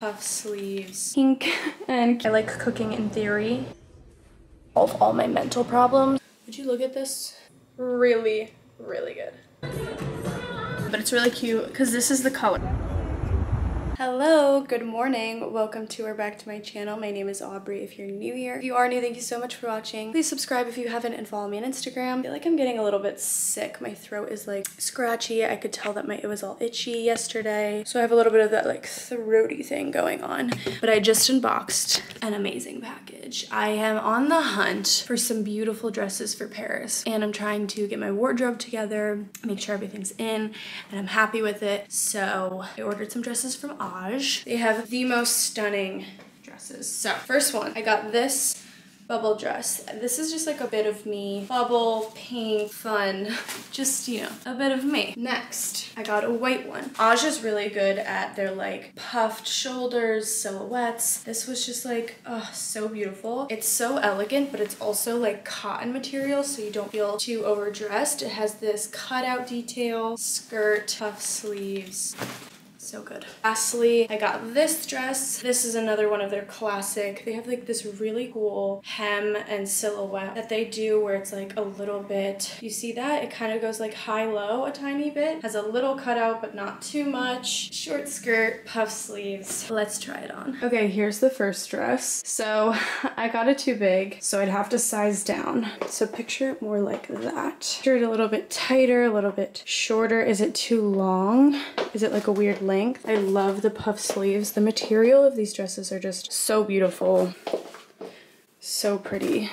puff sleeves, pink, and I like cooking in theory. Solve all my mental problems. Would you look at this? Really, really good. But it's really cute because this is the color. Hello, good morning. Welcome to or back to my channel. My name is Aubrey if you're new here. If you are new, thank you so much for watching. Please subscribe if you haven't and follow me on Instagram. I feel like I'm getting a little bit sick. My throat is like scratchy. I could tell that my it was all itchy yesterday. So I have a little bit of that like throaty thing going on. But I just unboxed an amazing package. I am on the hunt for some beautiful dresses for Paris and I'm trying to get my wardrobe together, make sure everything's in and I'm happy with it. So I ordered some dresses from they have the most stunning dresses. So first one, I got this bubble dress. This is just like a bit of me. Bubble, pink, fun, just, you know, a bit of me. Next, I got a white one. Aje is really good at their like puffed shoulders, silhouettes. This was just like, oh, so beautiful. It's so elegant, but it's also like cotton material, so you don't feel too overdressed. It has this cutout detail, skirt, puff sleeves, so good. Lastly, I got this dress. This is another one of their classic. They have like this really cool hem and silhouette that they do where it's like a little bit, you see that? It kind of goes like high-low a tiny bit. Has a little cutout, but not too much. Short skirt, puff sleeves. Let's try it on. Okay, here's the first dress. So I got it too big, so I'd have to size down. So picture it more like that. Picture it a little bit tighter, a little bit shorter. Is it too long? Is it like a weird length? Length. I love the puff sleeves. The material of these dresses are just so beautiful. So pretty.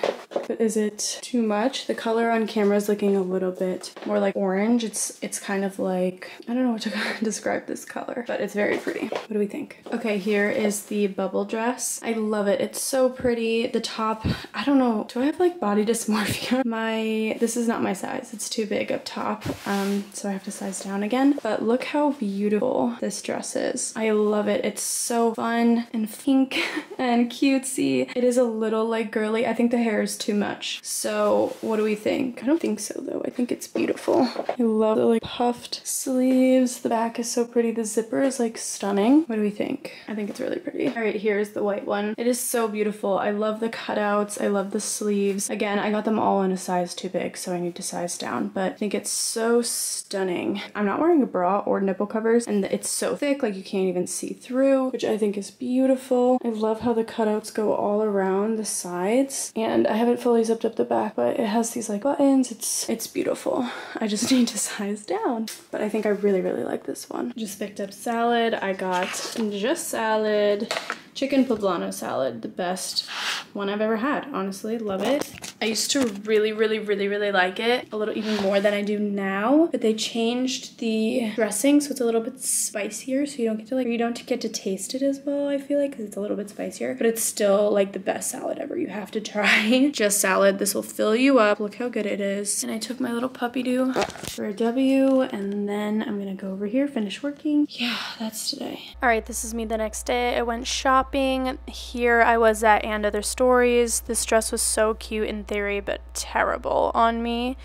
But is it too much? The color on camera is looking a little bit more like orange. It's it's kind of like, I don't know what to describe this color, but it's very pretty. What do we think? Okay, here is the bubble dress. I love it. It's so pretty. The top, I don't know, do I have like body dysmorphia? My, this is not my size. It's too big up top, um, so I have to size down again. But look how beautiful this dress is. I love it. It's so fun and pink and cutesy. It is a little like girly. I think the hair is too much. So what do we think? I don't think so though. I think it's beautiful. I love the like puffed sleeves. The back is so pretty. The zipper is like stunning. What do we think? I think it's really pretty. All right, here's the white one. It is so beautiful. I love the cutouts. I love the sleeves. Again, I got them all in a size too big, so I need to size down, but I think it's so stunning. I'm not wearing a bra or nipple covers, and it's so thick, like you can't even see through, which I think is beautiful. I love how the cutouts go all around the sides, and I haven't fully zipped up the back, but it has these like buttons. It's it's beautiful. I just need to size down. But I think I really, really like this one. Just picked up salad. I got just salad, chicken poblano salad, the best one I've ever had, honestly, love it. I used to really, really, really, really like it, a little even more than I do now, but they changed the dressing so it's a little bit spicier, so you don't get to like, you don't get to taste it as well, I feel like, because it's a little bit spicier, but it's still like the best salad ever. You have to try just salad. This will fill you up. Look how good it is. And I took my little puppy do for a W, and then I'm gonna go over here, finish working. Yeah, that's today. All right, this is me the next day. I went shopping. Here I was at And Other Stories. This dress was so cute in theory, but terrible on me.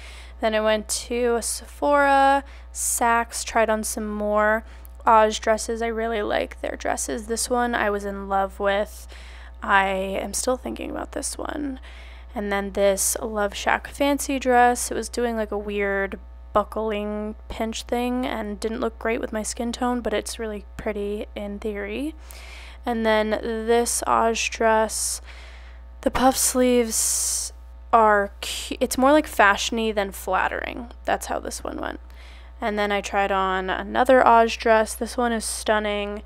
Then I went to Sephora, Saks, tried on some more Aje dresses. I really like their dresses. This one I was in love with. I am still thinking about this one. And then this Love Shack fancy dress. It was doing like a weird buckling pinch thing and didn't look great with my skin tone, but it's really pretty in theory. And then this Aje dress, the puff sleeves are it's more like fashiony than flattering. That's how this one went. And then I tried on another Aje dress. This one is stunning.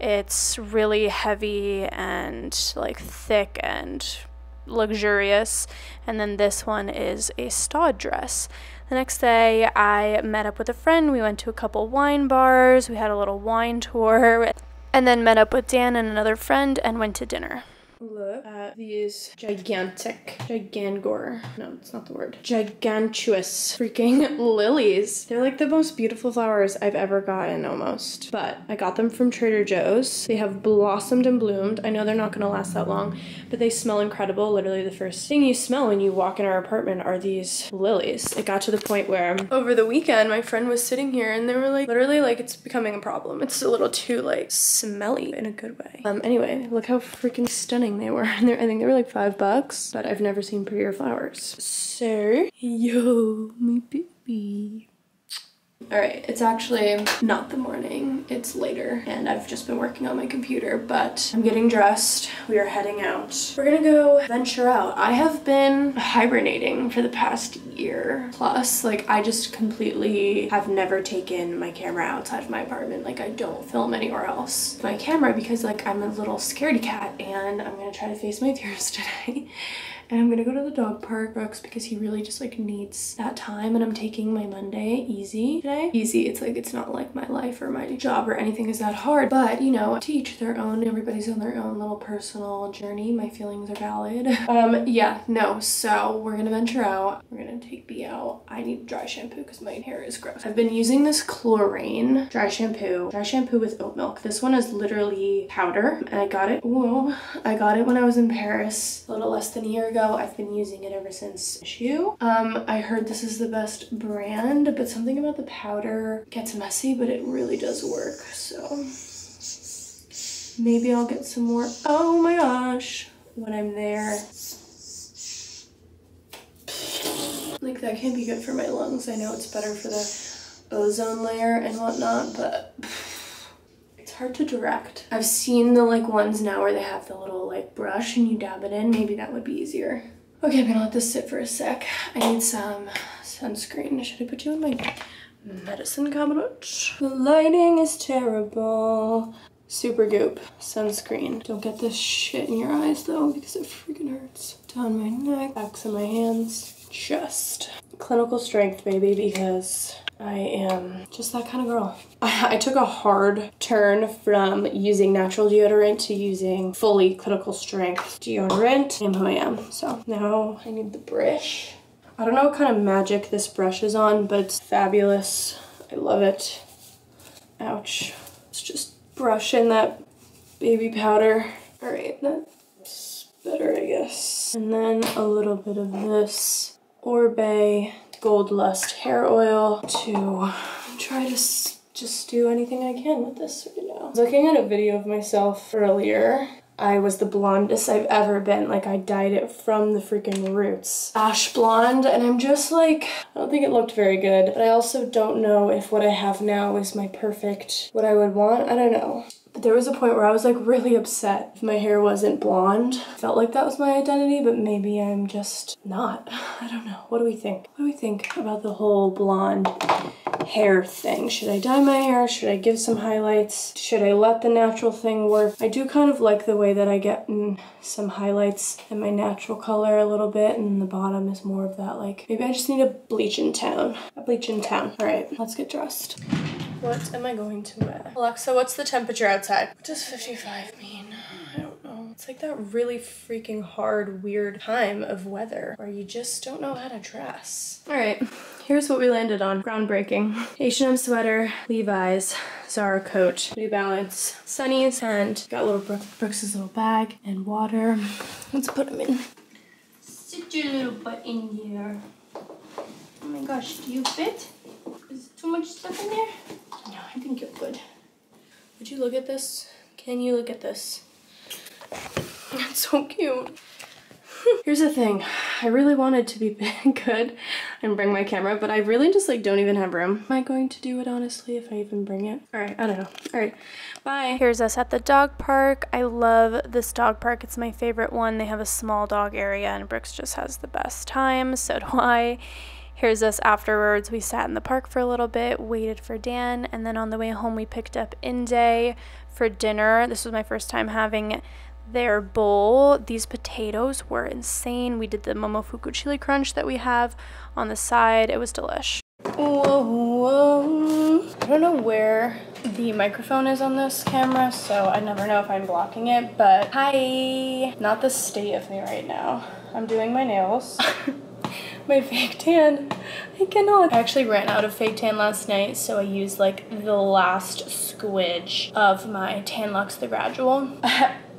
It's really heavy and like thick and luxurious. And then this one is a Staud dress. The next day, I met up with a friend. We went to a couple wine bars. We had a little wine tour. And then met up with Dan and another friend and went to dinner. Look at these gigantic, gigangor, no, it's not the word, gigantuous freaking lilies. They're like the most beautiful flowers I've ever gotten almost. But I got them from Trader Joe's. They have blossomed and bloomed. I know they're not gonna last that long, but they smell incredible. Literally the first thing you smell when you walk in our apartment are these lilies. It got to the point where over the weekend, my friend was sitting here and they were like, literally like it's becoming a problem. It's a little too like smelly in a good way. Um, anyway, look how freaking stunning they were. And I think they were like five bucks, but I've never seen prettier flowers. So, yo, my baby. All right, it's actually not the morning, it's later, and I've just been working on my computer, but I'm getting dressed. We are heading out. We're gonna go venture out. I have been hibernating for the past year plus. Like, I just completely have never taken my camera outside of my apartment. Like, I don't film anywhere else. My camera, because like I'm a little scaredy cat, and I'm gonna try to face my fears today and I'm gonna go to the dog park Brooks because he really just like needs that time and I'm taking my Monday easy today. Easy, it's like it's not like my life or my job or anything is that hard but you know to each their own everybody's on their own little personal journey my feelings are valid. um yeah no so we're gonna venture out we're gonna take B out. I need dry shampoo because my hair is gross. I've been using this Klorane dry shampoo dry shampoo with oat milk. This one is literally powder and I got it whoa I got it when I was in Paris a little less than a year ago ago. I've been using it ever since issue. Um, I heard this is the best brand, but something about the powder gets messy, but it really does work. So maybe I'll get some more. Oh my gosh, when I'm there. Like that can't be good for my lungs. I know it's better for the ozone layer and whatnot, but hard to direct. I've seen the like ones now where they have the little like brush and you dab it in. Maybe that would be easier. Okay, I'm gonna let this sit for a sec. I need some sunscreen. Should I put you in my medicine cabinet? The lighting is terrible. Supergoop sunscreen. Don't get this shit in your eyes though because it freaking hurts. Down my neck, backs of my hands. Just clinical strength, baby, because I am just that kind of girl. I, I, took a hard turn from using natural deodorant to using fully clinical strength deodorant. I am who I am. So now I need the brush. I don't know what kind of magic this brush is on, but it's fabulous. I love it. Ouch. Let's just brush in that baby powder. All right, that's better, I guess. And then a little bit of this Oribe Gold Lust hair oil to try to just do anything I can with this right now. Looking at a video of myself earlier, I was the blondest I've ever been. Like I dyed it from the freaking roots. Ash blonde and I'm just like, I don't think it looked very good. But I also don't know if what I have now is my perfect, what I would want. I don't know. There was a point where I was like really upset if my hair wasn't blonde. Felt like that was my identity, but maybe I'm just not. I don't know. What do we think? What do we think about the whole blonde hair thing? Should I dye my hair? Should I give some highlights? Should I let the natural thing work? I do kind of like the way that I get some highlights in my natural color a little bit and the bottom is more of that like, maybe I just need a bleach in town. A bleach in town. All right, let's get dressed. What am I going to wear? Alexa, what's the temperature outside? What does 55 mean? I don't know. It's like that really freaking hard, weird time of weather where you just don't know how to dress. All right, here's what we landed on. Groundbreaking. H&M sweater, Levi's, Zara coat, New Balance, Sunnies, and got little Brooks, Brooks's little bag and water. Let's put them in. Sit your little butt in here. Oh my gosh, do you fit? Is too much stuff in there? No, I think you're good. Would you look at this? Can you look at this? It's so cute. Here's the thing. I really wanted to be good and bring my camera, but I really just like don't even have room. Am I going to do it honestly if I even bring it? All right, I don't know. All right, bye. Here's us at the dog park. I love this dog park. It's my favorite one. They have a small dog area and Brooks just has the best time. So do I. Here's us afterwards. We sat in the park for a little bit, waited for Dan, and then on the way home we picked up Inday for dinner. This was my first time having their bowl. These potatoes were insane. We did the Momofuku chili crunch that we have on the side. It was delish. Whoa, whoa. I don't know where the microphone is on this camera, so I never know if I'm blocking it, but hi! Not the state of me right now. I'm doing my nails. my fake tan. I cannot. I actually ran out of fake tan last night, so I used like the last squidge of my Tan-Luxe The Gradual.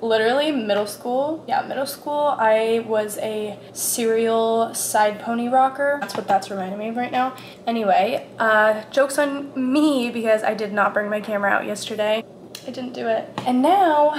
literally middle school yeah middle school i was a serial side pony rocker that's what that's reminding me of right now anyway uh jokes on me because i did not bring my camera out yesterday i didn't do it. And now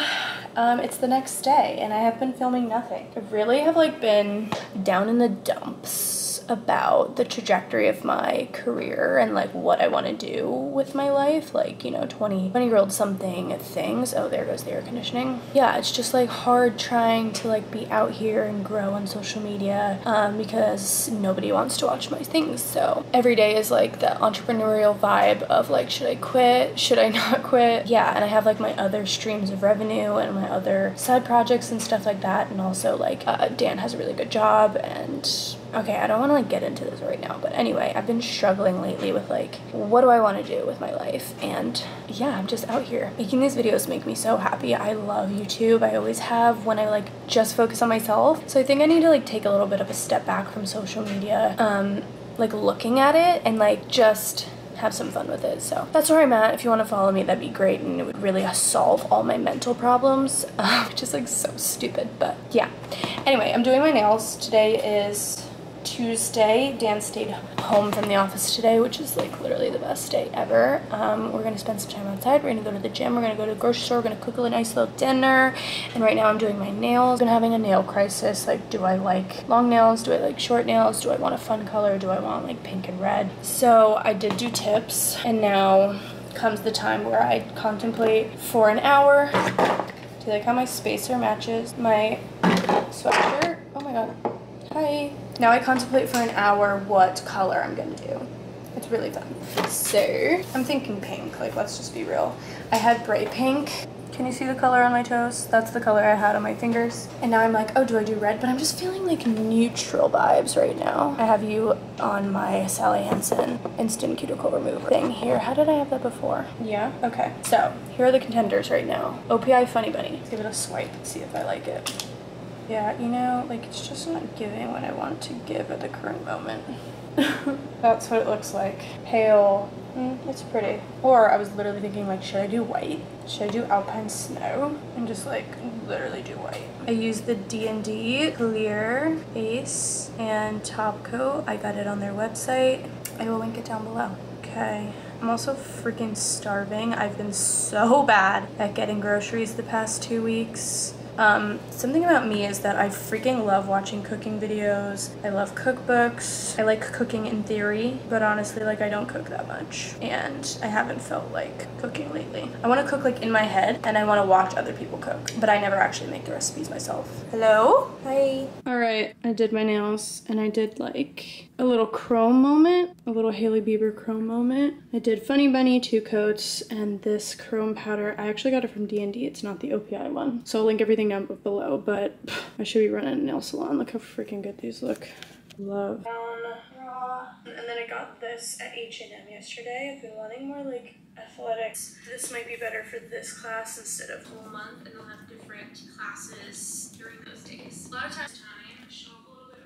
um, it's the next day and i have been filming nothing. I really have like been down in the dumps about the trajectory of my career and like what I want to do with my life, like, you know, 20, 20 year old something things. Oh, there goes the air conditioning. Yeah, it's just like hard trying to like be out here and grow on social media um, because nobody wants to watch my things. So every day is like the entrepreneurial vibe of like, should I quit? Should I not quit? Yeah, and I have like my other streams of revenue and my other side projects and stuff like that. And also like uh, Dan has a really good job and okay, I don't want to like get into this right now, but anyway, I've been struggling lately with like, what do I want to do with my life? And yeah, I'm just out here. Making these videos make me so happy. I love YouTube. I always have when I like just focus on myself. So I think I need to like take a little bit of a step back from social media, um, like looking at it and like just have some fun with it. So that's where I'm at. If you want to follow me, that'd be great. And it would really solve all my mental problems, which is like so stupid. But yeah. Anyway, I'm doing my nails. Today is Tuesday. Dan stayed home from the office today, which is like literally the best day ever. Um, we're gonna spend some time outside. We're gonna go to the gym. We're gonna go to the grocery store. We're gonna cook a nice little dinner. And right now I'm doing my nails. Been having a nail crisis. Like, do I like long nails? Do I like short nails? Do I want a fun color? Do I want like pink and red? So I did do tips and now comes the time where I contemplate for an hour. Do you like how my spacer matches my sweatshirt? Oh my god. Hi. Now I contemplate for an hour what color I'm gonna do. It's really fun. So, I'm thinking pink, like let's just be real. I had bright pink. Can you see the color on my toes? That's the color I had on my fingers. And now I'm like, oh, do I do red? But I'm just feeling like neutral vibes right now. I have you on my Sally Hansen instant cuticle remover thing here. How did I have that before? Yeah, okay. So, here are the contenders right now. OPI Funny Bunny. Let's give it a swipe and see if I like it. Yeah, you know, like it's just not giving what I want to give at the current moment. That's what it looks like. Pale. Mm, it's pretty. Or I was literally thinking like, should I do white? Should I do alpine snow? And just like literally do white. I used the D&D clear base and top coat. I got it on their website. I will link it down below. Okay. I'm also freaking starving. I've been so bad at getting groceries the past two weeks. Um, something about me is that I freaking love watching cooking videos. I love cookbooks. I like cooking in theory, but honestly, like I don't cook that much. And I haven't felt like cooking lately. I want to cook like in my head and I want to watch other people cook, but I never actually make the recipes myself. Hello? Hi. All right, I did my nails and I did like a little chrome moment, a little Hailey Bieber chrome moment. I did Funny Bunny two coats and this chrome powder. I actually got it from D&D. It's not the OPI one. So I'll link everything down below, but I should be running a nail salon. Look how freaking good these look. Love. And then I got this at H&M yesterday. I've been wanting more like athletics. This might be better for this class instead of whole month and they'll have different classes during those days. A lot of times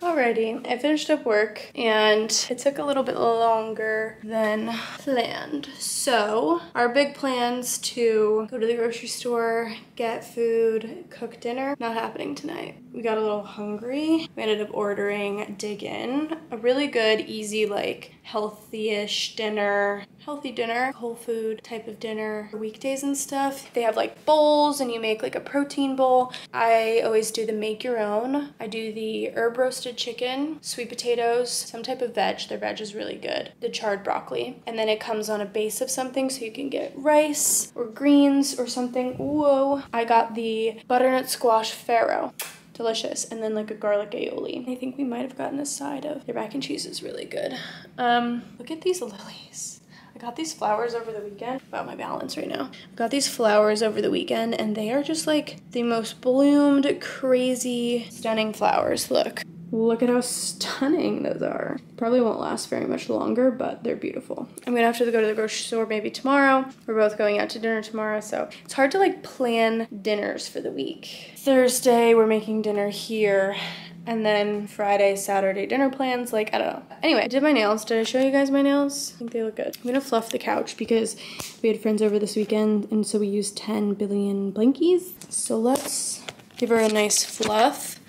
Alrighty, I finished up work and it took a little bit longer than planned. So our big plans to go to the grocery store, get food, cook dinner, not happening tonight. We got a little hungry. We ended up ordering Dig Inn, a really good, easy, like healthy-ish dinner healthy dinner, whole food type of dinner, weekdays and stuff. They have like bowls and you make like a protein bowl. I always do the make your own. I do the herb roasted chicken, sweet potatoes, some type of veg. Their veg is really good. The charred broccoli. And then it comes on a base of something so you can get rice or greens or something. Whoa. I got the butternut squash farro delicious and then like a garlic aioli i think we might have gotten a side of their mac and cheese is really good um look at these lilies got these flowers over the weekend. About my balance right now. I got these flowers over the weekend and they are just like the most bloomed, crazy, stunning flowers. Look. Look at how stunning those are. Probably won't last very much longer, but they're beautiful. I'm gonna have to go to the grocery store maybe tomorrow. We're both going out to dinner tomorrow, so it's hard to like plan dinners for the week. Thursday, we're making dinner here. And then Friday, Saturday dinner plans, like, I don't know. Anyway, I did my nails. Did I show you guys my nails? I think they look good. I'm gonna fluff the couch because we had friends over this weekend and so we used 10 billion blankies. So let's give her a nice fluff.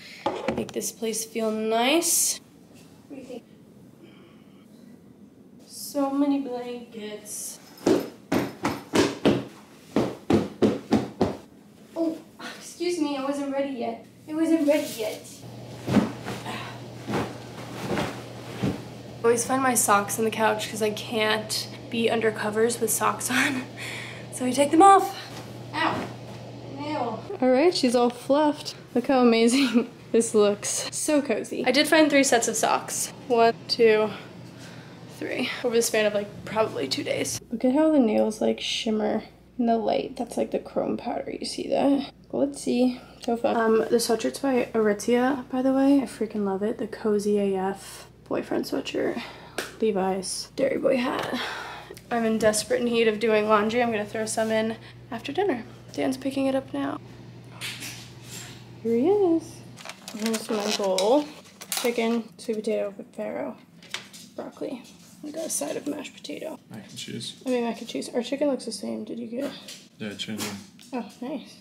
Make this place feel nice. So many blankets. Oh, excuse me, I wasn't ready yet. I wasn't ready yet. Always find my socks on the couch because I can't be under covers with socks on. So I take them off. Ow. Nail. All right, she's all fluffed. Look how amazing this looks. So cozy. I did find three sets of socks. One, two, three. Over the span of like probably two days. Look at how the nails like shimmer in the light. That's like the chrome powder. You see that? Glitzy. So fun. Um, the sweatshirt's by Aritzia, by the way. I freaking love it. The Cozy AF boyfriend sweatshirt, Levi's Dairy Boy hat. I'm in desperate need of doing laundry. I'm gonna throw some in after dinner. Dan's picking it up now. Here he is. Here's my bowl. Chicken, sweet potato farro, broccoli. I got a side of mashed potato. Mac and cheese. I mean mac and cheese. Our chicken looks the same. Did you get it? Yeah. Oh, nice.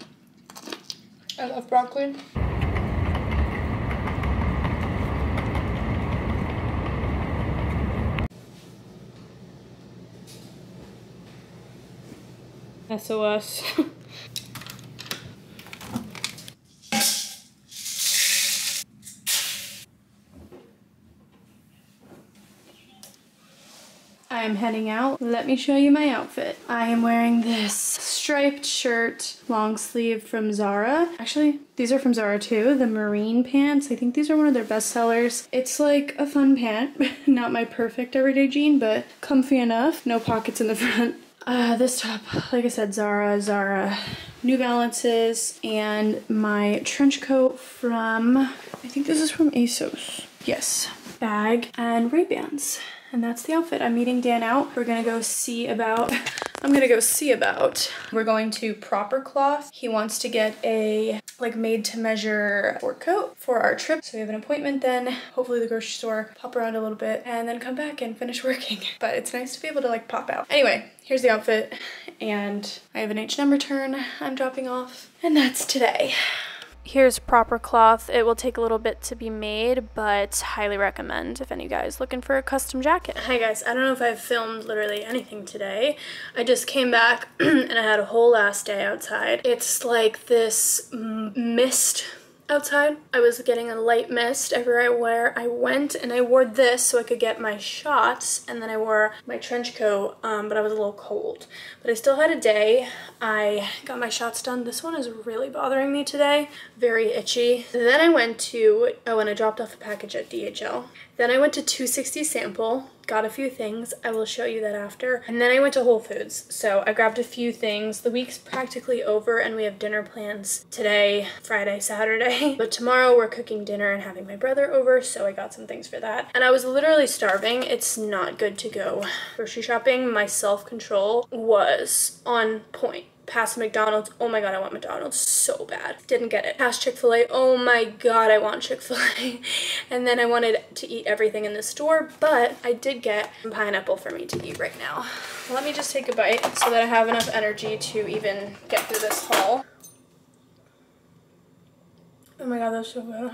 I love broccoli. SOS. I am heading out. Let me show you my outfit. I am wearing this striped shirt, long sleeve from Zara. Actually, these are from Zara too, the marine pants. I think these are one of their best sellers. It's like a fun pant, not my perfect everyday jean, but comfy enough. No pockets in the front. Uh, this top, like I said, Zara, Zara, New Balances, and my trench coat from, I think this is from ASOS. Yes, bag and Ray-Bans. And that's the outfit. I'm meeting Dan out. We're gonna go see about, I'm gonna go see about. We're going to Proper Cloth. He wants to get a like made to measure work coat for our trip. So we have an appointment then, hopefully the grocery store, pop around a little bit and then come back and finish working. But it's nice to be able to like pop out. Anyway, here's the outfit and I have an H&M return I'm dropping off and that's today. Here's proper cloth. It will take a little bit to be made, but highly recommend if any guys looking for a custom jacket. Hi guys, I don't know if I've filmed literally anything today. I just came back and I had a whole last day outside. It's like this mist outside. I was getting a light mist everywhere I went and I wore this so I could get my shots and then I wore my trench coat um, but I was a little cold. But I still had a day. I got my shots done. This one is really bothering me today. Very itchy. Then I went to, oh and I dropped off a package at DHL. Then I went to 260 Sample, got a few things. I will show you that after. And then I went to Whole Foods. So I grabbed a few things. The week's practically over and we have dinner plans today, Friday, Saturday. But tomorrow we're cooking dinner and having my brother over, so I got some things for that. And I was literally starving. It's not good to go grocery shopping. My self-control was on point past McDonald's. Oh my god, I want McDonald's so bad. Didn't get it. Past Chick-fil-A. Oh my god, I want Chick-fil-A. and then I wanted to eat everything in the store, but I did get pineapple for me to eat right now. Let me just take a bite so that I have enough energy to even get through this haul. Oh my god, that's so good.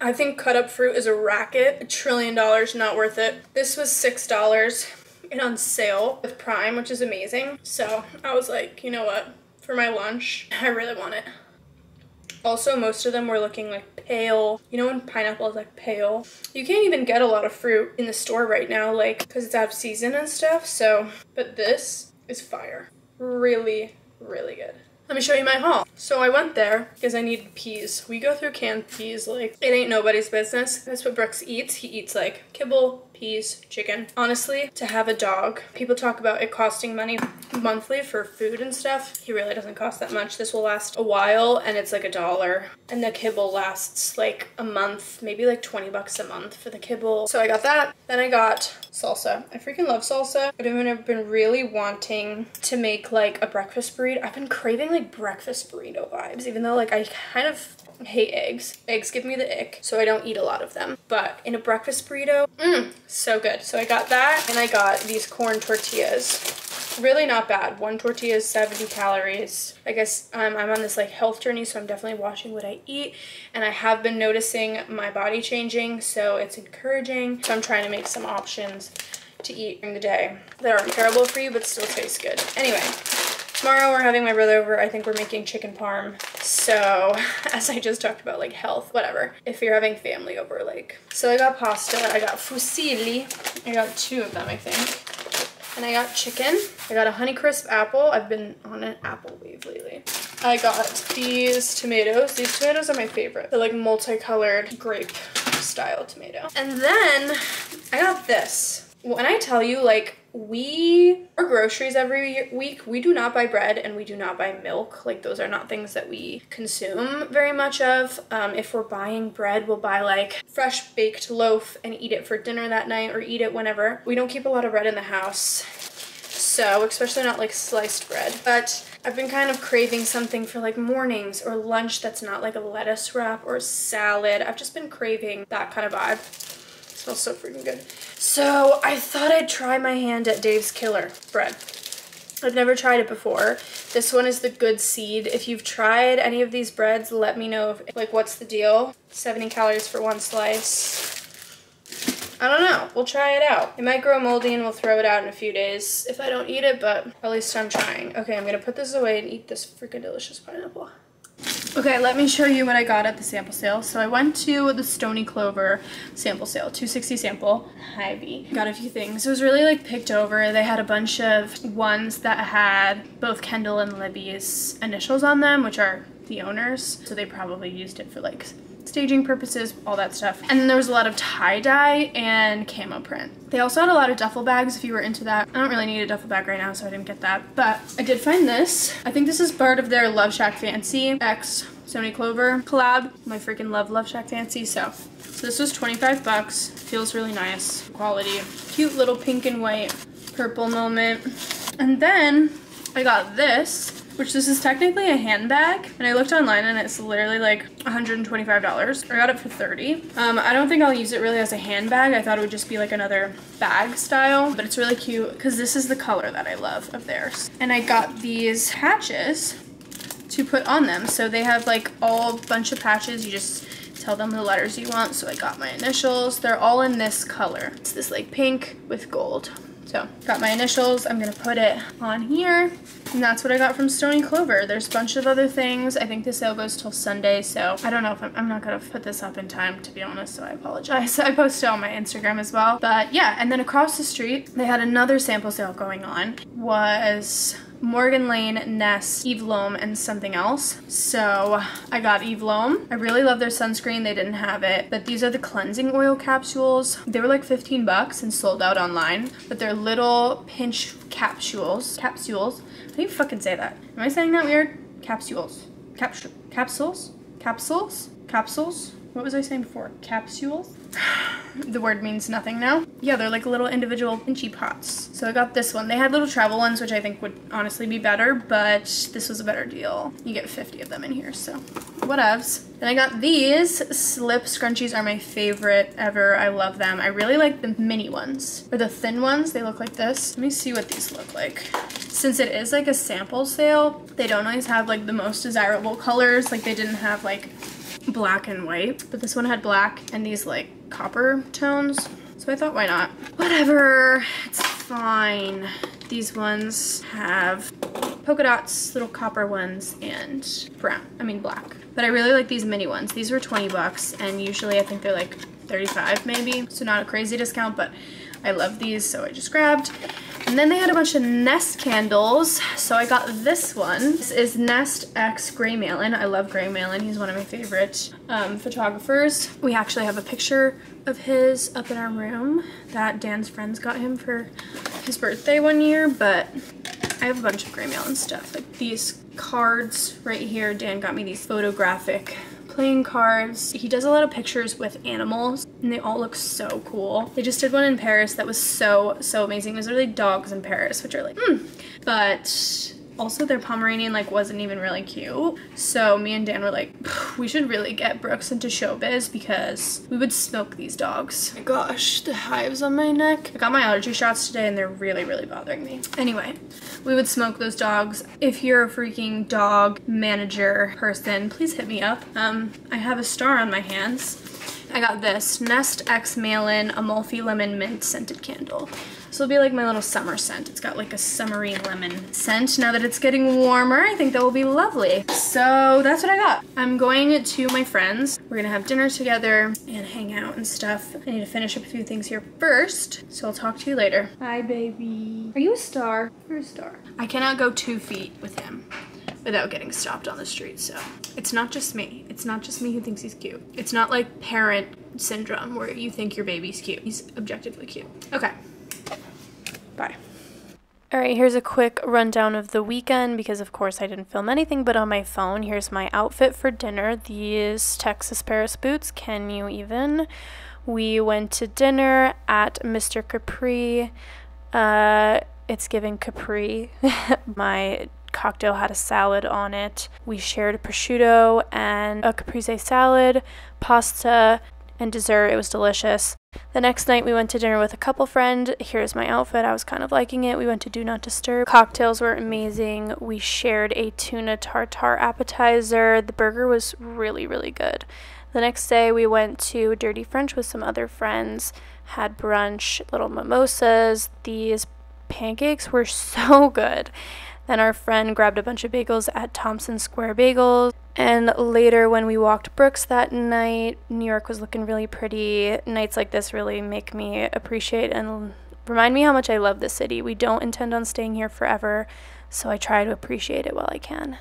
I think cut up fruit is a racket. A trillion dollars, not worth it. This was $6 and on sale with Prime, which is amazing. So I was like, you know what? For my lunch, I really want it. Also, most of them were looking like pale. You know when pineapple is like pale? You can't even get a lot of fruit in the store right now, like, because it's out of season and stuff, so. But this is fire. Really, really good. Let me show you my haul. So I went there because I needed peas. We go through canned peas like it ain't nobody's business. That's what Brooks eats. He eats like kibble, peas, chicken. Honestly, to have a dog, people talk about it costing money monthly for food and stuff. He really doesn't cost that much. This will last a while and it's like a dollar. And the kibble lasts like a month, maybe like 20 bucks a month for the kibble. So I got that. Then I got salsa. I freaking love salsa. But I've been really wanting to make like a breakfast burrito. I've been craving like breakfast burrito vibes, even though like I kind of hate eggs. Eggs give me the ick, so I don't eat a lot of them. But in a breakfast burrito, mmm, so good. So I got that and I got these corn tortillas really not bad. One tortilla is 70 calories. I guess um, I'm on this like health journey, so I'm definitely watching what I eat. And I have been noticing my body changing, so it's encouraging. So I'm trying to make some options to eat during the day that aren't terrible for you, but still taste good. Anyway, Tomorrow we're having my brother over. I think we're making chicken parm. So, as I just talked about, like health, whatever. If you're having family over, like. So I got pasta, I got fusilli. I got two of them, I think. And I got chicken. I got a Honeycrisp apple. I've been on an apple wave lately. I got these tomatoes. These tomatoes are my favorite. They're like multicolored grape style tomato. And then I got this. When I tell you like we our groceries every week we do not buy bread and we do not buy milk. Like those are not things that we consume very much of. Um, if we're buying bread we'll buy like fresh baked loaf and eat it for dinner that night or eat it whenever. We don't keep a lot of bread in the house so especially not like sliced bread. But I've been kind of craving something for like mornings or lunch that's not like a lettuce wrap or salad. I've just been craving that kind of vibe smells so freaking good so I thought I'd try my hand at Dave's Killer bread. I've never tried it before. This one is the good seed. If you've tried any of these breads, let me know if, like what's the deal. 70 calories for one slice. I don't know. We'll try it out. It might grow moldy and we'll throw it out in a few days if I don't eat it, but at least I'm trying. Okay, I'm gonna put this away and eat this freaking delicious pineapple. Okay, let me show you what I got at the sample sale. So I went to the Stoney Clover sample sale, 260 sample, Hy-Vee. Got a few things. It was really like picked over. They had a bunch of ones that had both Kendall and Libby's initials on them, which are the owners. So they probably used it for like staging purposes, all that stuff. And then there was a lot of tie-dye and camo print. They also had a lot of duffel bags if you were into that. I don't really need a duffel bag right now, so I didn't get that. But I did find this. I think this is part of their Love Shack Fancy X Stoney Clover collab. My freaking love Love Shack Fancy, so. So this was 25 bucks. Feels really nice. Quality. Cute little pink and white purple moment. And then I got this which this is technically a handbag. And I looked online and it's literally like $125. I got it for 30. Um, I don't think I'll use it really as a handbag. I thought it would just be like another bag style, but it's really cute because this is the color that I love of theirs. And I got these patches to put on them. So they have like all bunch of patches. You just tell them the letters you want. So I got my initials. They're all in this color. It's this like pink with gold. So got my initials. I'm going to put it on here. And that's what I got from Stoney Clover. There's a bunch of other things. I think the sale goes till Sunday, so I don't know if I'm, I'm not going to put this up in time, to be honest, so I apologize. I posted on my Instagram as well. But yeah, and then across the street, they had another sample sale going on. Was Morgan Lane, Nest, Eve Lom, and something else. So I got Eve Lom. I really love their sunscreen. They didn't have it, but these are the cleansing oil capsules. They were like 15 bucks and sold out online, but they're little pinch capsules. Capsules. How do you fucking say that? Am I saying that weird? Capsules. Capsu capsules? Capsules? Capsules? What was I saying before? Capsules? The word means nothing now. Yeah, they're like little individual pinchy pots. So I got this one. They had little travel ones, which I think would honestly be better, but this was a better deal. You get 50 of them in here, so whatevs. Then I got these. Slip scrunchies are my favorite ever. I love them. I really like the mini ones. Or the thin ones, they look like this. Let me see what these look like. Since it is like a sample sale, they don't always have like the most desirable colors. Like they didn't have like black and white, but this one had black and these like copper tones. So I thought, why not? Whatever, it's fine. These ones have polka dots, little copper ones, and brown, I mean black. But I really like these mini ones. These were 20 bucks, and usually I think they're like 35 maybe. So not a crazy discount, but I love these, so I just grabbed. And then they had a bunch of Nest candles. So I got this one. This is Nest X Gray Malin. I love Gray Malin. He's one of my favorite um, photographers. We actually have a picture of his up in our room that Dan's friends got him for his birthday one year, but I have a bunch of Gray Malin stuff. Like these cards right here. Dan got me these photographic playing cards. He does a lot of pictures with animals and they all look so cool. They just did one in Paris that was so, so amazing. It was really dogs in Paris, which are like, hmm. But also their Pomeranian like wasn't even really cute. So me and Dan were like, we should really get Brooks into showbiz because we would smoke these dogs. Oh my gosh, the hives on my neck. I got my allergy shots today and they're really, really bothering me. Anyway, we would smoke those dogs. If you're a freaking dog manager person, please hit me up. Um, I have a star on my hands. I got this Nest X Malin Amalfi Lemon Mint Scented Candle. This will be like my little summer scent. It's got like a summery lemon scent. Now that it's getting warmer, I think that will be lovely. So that's what I got. I'm going to my friends. We're gonna have dinner together and hang out and stuff. I need to finish up a few things here first, so I'll talk to you later. Hi, baby. Are you a star? You're a star. I cannot go two feet with him without getting stopped on the street, so it's not just me. It's not just me who thinks he's cute. It's not like parent syndrome where you think your baby's cute. He's objectively cute. Okay. Bye. All right, here's a quick rundown of the weekend because, of course, I didn't film anything but on my phone. Here's my outfit for dinner these Texas Paris boots. Can you even? We went to dinner at Mr. Capri. Uh, it's giving Capri. my cocktail had a salad on it. We shared a prosciutto and a caprese salad, pasta, and dessert. It was delicious. The next night we went to dinner with a couple friend. Here's my outfit. I was kind of liking it. We went to Do Not Disturb. Cocktails were amazing. We shared a tuna tartare appetizer. The burger was really, really good. The next day we went to Dirty French with some other friends, had brunch, little mimosas. These pancakes were so good. Then our friend grabbed a bunch of bagels at Tompkins Square Bagels. And later, when we walked Brooks that night, New York was looking really pretty. Nights like this really make me appreciate and remind me how much I love this city. We don't intend on staying here forever, so I try to appreciate it while I can.